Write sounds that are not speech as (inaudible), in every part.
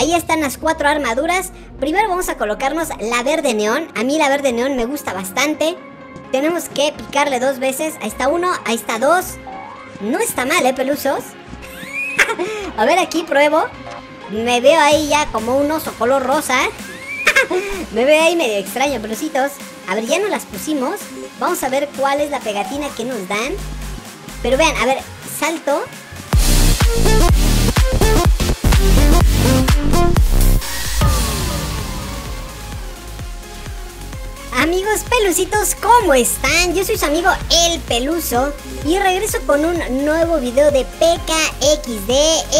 Ahí están las cuatro armaduras. Primero vamos a colocarnos la verde neón. A mí la verde neón me gusta bastante. Tenemos que picarle dos veces. Ahí está uno, ahí está dos. No está mal, ¿eh, pelusos? (laughs) a ver, aquí pruebo. Me veo ahí ya como un oso color rosa. (laughs) me veo ahí medio extraño, pelucitos. A ver, ya no las pusimos. Vamos a ver cuál es la pegatina que nos dan. Pero vean, a ver, salto. Amigos pelucitos, ¿cómo están? Yo soy su amigo El Peluso y regreso con un nuevo video de PKXD,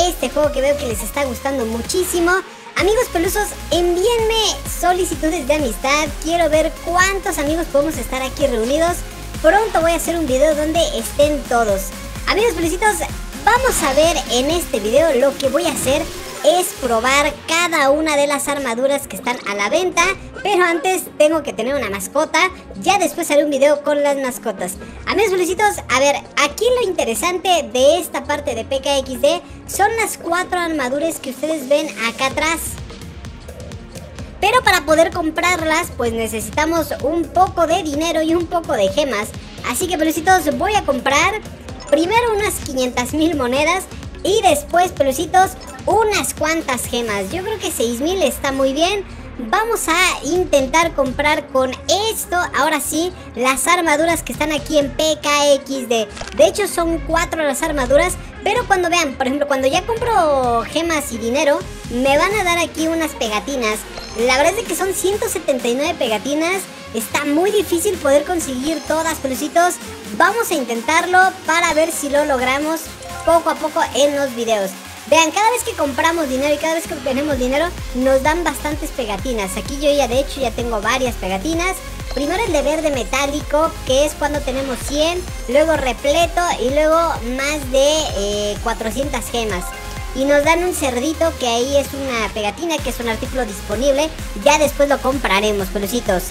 este juego que veo que les está gustando muchísimo. Amigos pelusos, envíenme solicitudes de amistad, quiero ver cuántos amigos podemos estar aquí reunidos. Pronto voy a hacer un video donde estén todos. Amigos pelucitos, vamos a ver en este video lo que voy a hacer es probar cada una de las armaduras que están a la venta. Pero antes tengo que tener una mascota. Ya después haré un video con las mascotas. Amigos felicitos, a ver, aquí lo interesante de esta parte de PKXD son las cuatro armaduras que ustedes ven acá atrás. Pero para poder comprarlas, pues necesitamos un poco de dinero y un poco de gemas. Así que, pelucitos, voy a comprar primero unas 500 mil monedas y después, pelucitos, unas cuantas gemas. Yo creo que 6000 está muy bien. Vamos a intentar comprar con esto, ahora sí, las armaduras que están aquí en PKXD. De hecho son cuatro las armaduras, pero cuando vean, por ejemplo, cuando ya compro gemas y dinero, me van a dar aquí unas pegatinas. La verdad es que son 179 pegatinas. Está muy difícil poder conseguir todas, pelucitos. Vamos a intentarlo para ver si lo logramos poco a poco en los videos. Vean, cada vez que compramos dinero y cada vez que obtenemos dinero nos dan bastantes pegatinas. Aquí yo ya de hecho ya tengo varias pegatinas. Primero el de verde metálico, que es cuando tenemos 100, luego repleto y luego más de 400 eh, gemas. Y nos dan un cerdito que ahí es una pegatina, que es un artículo disponible. Ya después lo compraremos, pelucitos.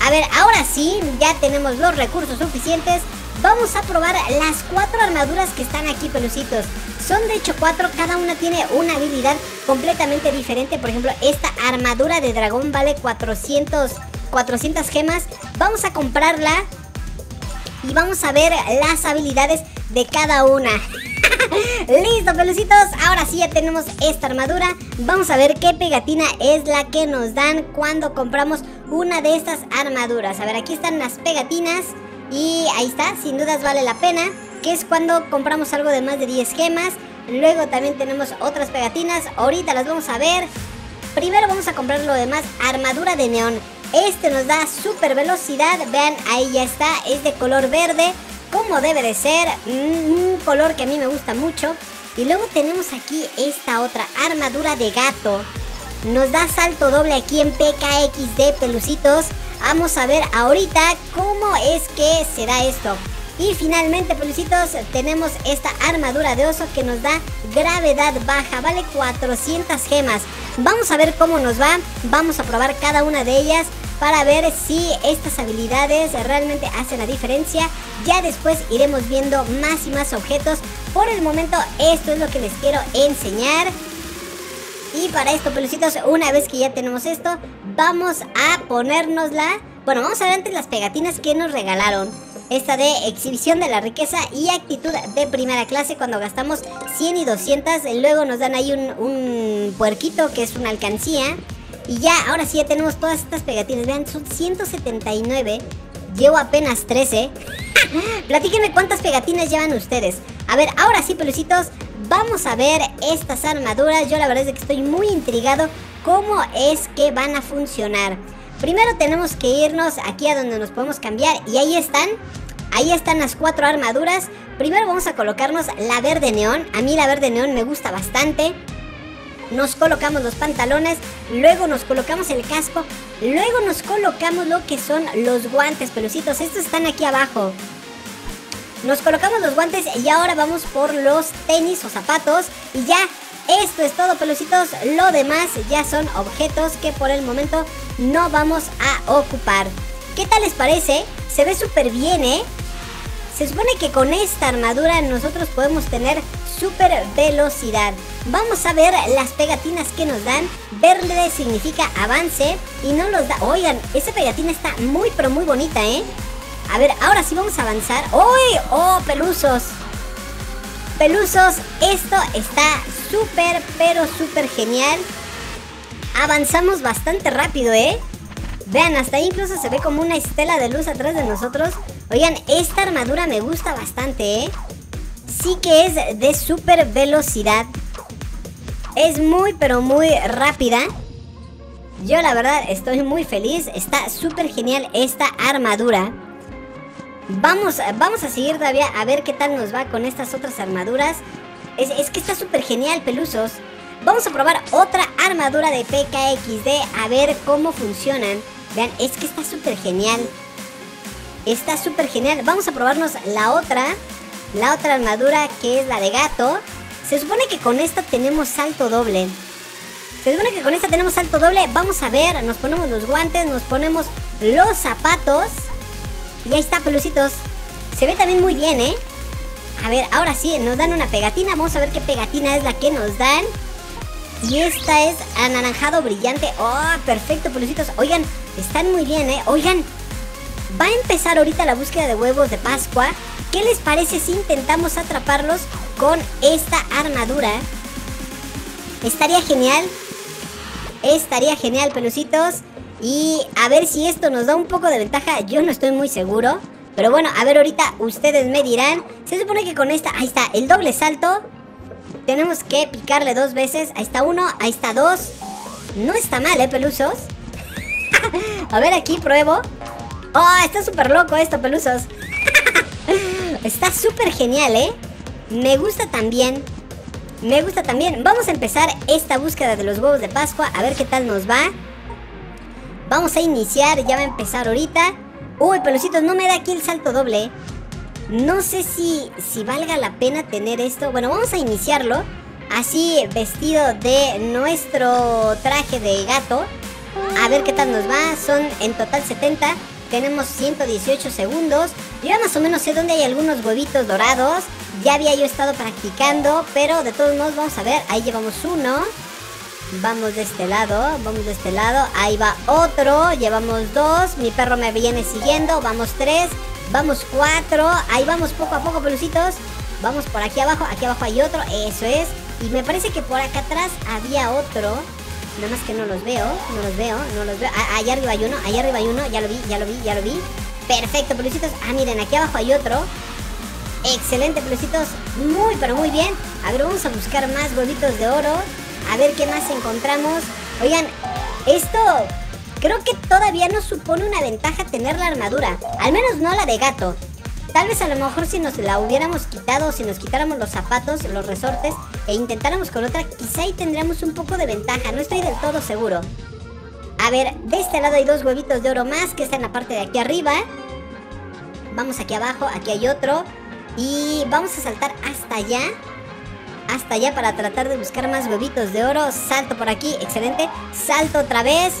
A ver, ahora sí, ya tenemos los recursos suficientes Vamos a probar las cuatro armaduras que están aquí, pelucitos. Son de hecho cuatro, cada una tiene una habilidad completamente diferente. Por ejemplo, esta armadura de dragón vale 400, 400 gemas. Vamos a comprarla y vamos a ver las habilidades de cada una. (laughs) Listo, pelucitos. Ahora sí ya tenemos esta armadura. Vamos a ver qué pegatina es la que nos dan cuando compramos una de estas armaduras. A ver, aquí están las pegatinas. Y ahí está, sin dudas vale la pena, que es cuando compramos algo de más de 10 gemas. Luego también tenemos otras pegatinas, ahorita las vamos a ver. Primero vamos a comprar lo demás, armadura de neón. Este nos da super velocidad, vean, ahí ya está, es de color verde, como debe de ser, un color que a mí me gusta mucho. Y luego tenemos aquí esta otra armadura de gato. Nos da salto doble aquí en PKXD, pelucitos. Vamos a ver ahorita cómo es que será esto. Y finalmente, pelucitos, tenemos esta armadura de oso que nos da gravedad baja. Vale 400 gemas. Vamos a ver cómo nos va. Vamos a probar cada una de ellas para ver si estas habilidades realmente hacen la diferencia. Ya después iremos viendo más y más objetos. Por el momento, esto es lo que les quiero enseñar. Y para esto, pelucitos, una vez que ya tenemos esto, vamos a ponernosla. Bueno, vamos a ver antes las pegatinas que nos regalaron. Esta de exhibición de la riqueza y actitud de primera clase cuando gastamos 100 y 200. Luego nos dan ahí un, un puerquito que es una alcancía. Y ya, ahora sí ya tenemos todas estas pegatinas. Vean, son 179. Llevo apenas 13. (laughs) Platíquenme cuántas pegatinas llevan ustedes. A ver, ahora sí, pelucitos, Vamos a ver estas armaduras. Yo la verdad es que estoy muy intrigado cómo es que van a funcionar. Primero tenemos que irnos aquí a donde nos podemos cambiar y ahí están. Ahí están las cuatro armaduras. Primero vamos a colocarnos la verde neón. A mí la verde neón me gusta bastante. Nos colocamos los pantalones, luego nos colocamos el casco, luego nos colocamos lo que son los guantes pelucitos. Estos están aquí abajo. Nos colocamos los guantes y ahora vamos por los tenis o zapatos. Y ya, esto es todo, pelucitos. Lo demás ya son objetos que por el momento no vamos a ocupar. ¿Qué tal les parece? Se ve súper bien, ¿eh? Se supone que con esta armadura nosotros podemos tener super velocidad. Vamos a ver las pegatinas que nos dan. Verde significa avance y no los da... Oigan, esa pegatina está muy pero muy bonita, ¿eh? A ver, ahora sí vamos a avanzar. ¡Uy! ¡Oh, pelusos! Pelusos, esto está súper pero súper genial. Avanzamos bastante rápido, ¿eh? Vean, hasta ahí incluso se ve como una estela de luz atrás de nosotros. Oigan, esta armadura me gusta bastante, ¿eh? Sí que es de super velocidad. Es muy, pero muy rápida. Yo la verdad estoy muy feliz. Está súper genial esta armadura. Vamos, vamos a seguir todavía a ver qué tal nos va con estas otras armaduras. Es, es que está súper genial, pelusos. Vamos a probar otra armadura de PKXD a ver cómo funcionan. Vean, es que está súper genial. Está súper genial. Vamos a probarnos la otra. La otra armadura que es la de gato. Se supone que con esta tenemos salto doble. Se supone que con esta tenemos salto doble. Vamos a ver. Nos ponemos los guantes. Nos ponemos los zapatos. Y ahí está, pelucitos. Se ve también muy bien, ¿eh? A ver, ahora sí, nos dan una pegatina. Vamos a ver qué pegatina es la que nos dan. Y esta es anaranjado brillante. Oh, perfecto, pelucitos. Oigan, están muy bien, ¿eh? Oigan, va a empezar ahorita la búsqueda de huevos de Pascua. ¿Qué les parece si intentamos atraparlos con esta armadura? Estaría genial. Estaría genial, pelucitos. Y a ver si esto nos da un poco de ventaja. Yo no estoy muy seguro. Pero bueno, a ver ahorita ustedes me dirán. Se supone que con esta... Ahí está, el doble salto. Tenemos que picarle dos veces. Ahí está uno, ahí está dos. No está mal, ¿eh, pelusos? (laughs) a ver, aquí pruebo. Oh, está súper loco esto, pelusos. Está súper genial, ¿eh? Me gusta también. Me gusta también. Vamos a empezar esta búsqueda de los huevos de Pascua. A ver qué tal nos va. Vamos a iniciar. Ya va a empezar ahorita. Uy, pelucitos, no me da aquí el salto doble. No sé si, si valga la pena tener esto. Bueno, vamos a iniciarlo. Así vestido de nuestro traje de gato. A ver qué tal nos va. Son en total 70. Tenemos 118 segundos. Yo ya más o menos sé dónde hay algunos huevitos dorados. Ya había yo estado practicando. Pero de todos modos vamos a ver. Ahí llevamos uno. Vamos de este lado, vamos de este lado. Ahí va otro. Llevamos dos. Mi perro me viene siguiendo. Vamos tres. Vamos cuatro. Ahí vamos poco a poco, pelucitos. Vamos por aquí abajo. Aquí abajo hay otro. Eso es. Y me parece que por acá atrás había otro. Nada más que no los veo. No los veo. No los veo. Ah, allá arriba hay uno. Allá arriba hay uno. Ya lo vi, ya lo vi, ya lo vi. Perfecto, pelucitos. Ah, miren, aquí abajo hay otro. Excelente, pelucitos. Muy, pero muy bien. A ver, vamos a buscar más huevitos de oro. A ver qué más encontramos. Oigan, esto creo que todavía no supone una ventaja tener la armadura. Al menos no la de gato. Tal vez a lo mejor si nos la hubiéramos quitado, si nos quitáramos los zapatos, los resortes e intentáramos con otra, quizá ahí tendríamos un poco de ventaja. No estoy del todo seguro. A ver, de este lado hay dos huevitos de oro más que están en la parte de aquí arriba. Vamos aquí abajo, aquí hay otro. Y vamos a saltar hasta allá hasta allá para tratar de buscar más huevitos de oro. Salto por aquí, excelente. Salto otra vez.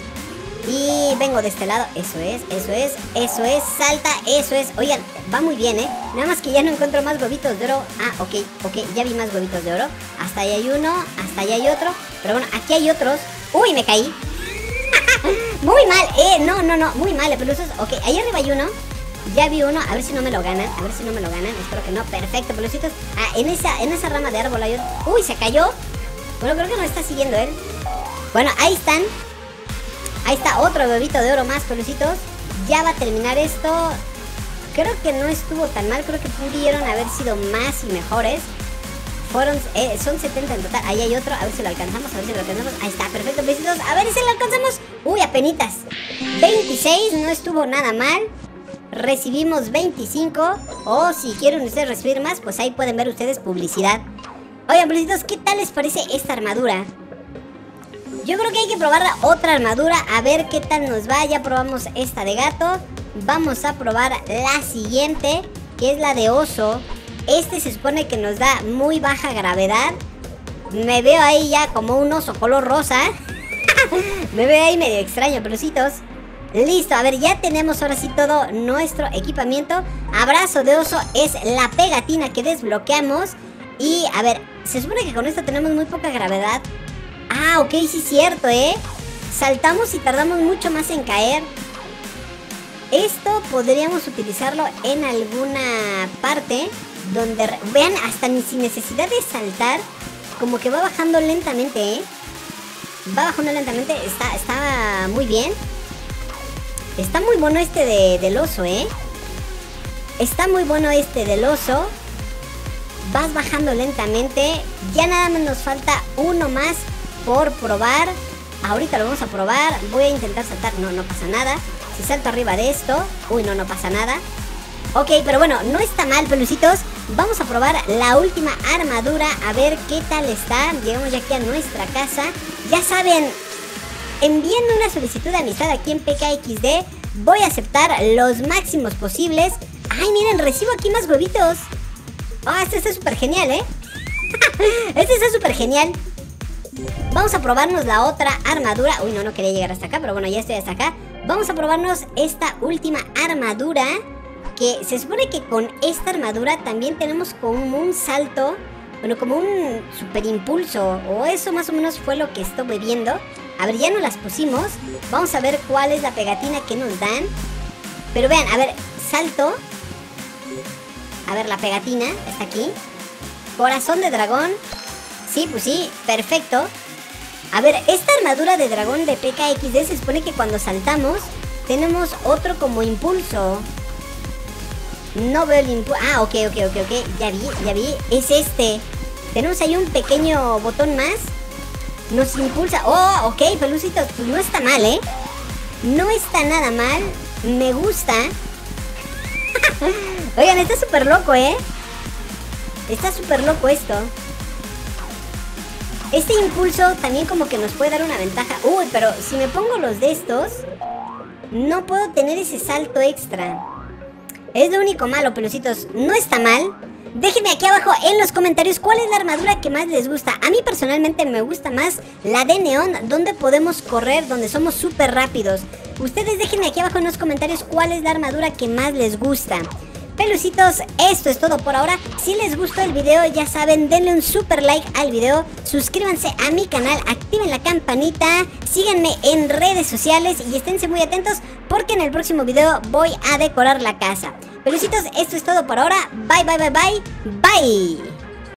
Y vengo de este lado. Eso es, eso es, eso es. Salta, eso es. Oigan, va muy bien, ¿eh? Nada más que ya no encuentro más huevitos de oro. Ah, ok, ok. Ya vi más huevitos de oro. Hasta allá hay uno, hasta allá hay otro. Pero bueno, aquí hay otros. Uy, me caí. Muy mal, eh. No, no, no. Muy mal, pelusos. Ok, ahí arriba hay uno. Ya vi uno, a ver si no me lo ganan, a ver si no me lo ganan, espero que no, perfecto, pelucitos. Ah, en esa, en esa rama de árbol hay Uy, se cayó. Bueno, creo que no está siguiendo él. Bueno, ahí están. Ahí está otro bebito de oro más, pelucitos. Ya va a terminar esto. Creo que no estuvo tan mal, creo que pudieron haber sido más y mejores. Eh, son 70 en total. Ahí hay otro, a ver si lo alcanzamos, a ver si lo alcanzamos. Ahí está, perfecto, besitos. A ver si lo alcanzamos. Uy, apenitas. 26, no estuvo nada mal recibimos 25. O si quieren ustedes recibir más, pues ahí pueden ver ustedes publicidad. Oigan, pelucitos, ¿qué tal les parece esta armadura? Yo creo que hay que probar otra armadura, a ver qué tal nos va. Ya probamos esta de gato. Vamos a probar la siguiente, que es la de oso. Este se supone que nos da muy baja gravedad. Me veo ahí ya como un oso color rosa. (laughs) Me veo ahí medio extraño, pelucitos. Listo, a ver, ya tenemos ahora sí todo nuestro equipamiento. Abrazo de oso es la pegatina que desbloqueamos. Y a ver, se supone que con esto tenemos muy poca gravedad. Ah, ok, sí es cierto, ¿eh? Saltamos y tardamos mucho más en caer. Esto podríamos utilizarlo en alguna parte donde... Vean, hasta ni sin necesidad de saltar, como que va bajando lentamente, ¿eh? Va bajando lentamente, está, está muy bien. Está muy bueno este de, del oso, ¿eh? Está muy bueno este del oso. Vas bajando lentamente. Ya nada más nos falta uno más por probar. Ahorita lo vamos a probar. Voy a intentar saltar. No, no pasa nada. Si salto arriba de esto. Uy, no, no pasa nada. Ok, pero bueno, no está mal, pelucitos. Vamos a probar la última armadura. A ver qué tal está. Llegamos ya aquí a nuestra casa. Ya saben, envíen una solicitud de amistad aquí en PKXD. Voy a aceptar los máximos posibles. ¡Ay, miren! Recibo aquí más huevitos. ¡Ah, este está súper genial, ¿eh? (laughs) este está súper genial. Vamos a probarnos la otra armadura. Uy, no, no quería llegar hasta acá, pero bueno, ya estoy hasta acá. Vamos a probarnos esta última armadura. Que se supone que con esta armadura también tenemos como un salto. Bueno, como un super impulso. O eso más o menos fue lo que estuve viendo. A ver, ya no las pusimos. Vamos a ver cuál es la pegatina que nos dan. Pero vean, a ver, salto. A ver, la pegatina está aquí. Corazón de dragón. Sí, pues sí, perfecto. A ver, esta armadura de dragón de PKXD se supone que cuando saltamos tenemos otro como impulso. No veo el impulso. Ah, ok, ok, ok, ok. Ya vi, ya vi. Es este. Tenemos ahí un pequeño botón más. Nos impulsa. Oh, ok, pelucito. No está mal, ¿eh? No está nada mal. Me gusta. (laughs) Oigan, está súper loco, ¿eh? Está súper loco esto. Este impulso también como que nos puede dar una ventaja. Uy, pero si me pongo los de estos, no puedo tener ese salto extra. Es lo único malo, pelucitos. No está mal. Déjenme aquí abajo en los comentarios cuál es la armadura que más les gusta. A mí personalmente me gusta más la de neón, donde podemos correr, donde somos súper rápidos. Ustedes déjenme aquí abajo en los comentarios cuál es la armadura que más les gusta. Pelucitos, esto es todo por ahora. Si les gustó el video, ya saben, denle un super like al video. Suscríbanse a mi canal, activen la campanita, síganme en redes sociales y esténse muy atentos porque en el próximo video voy a decorar la casa. Pelucitos, esto es todo por ahora. Bye, bye, bye, bye. Bye.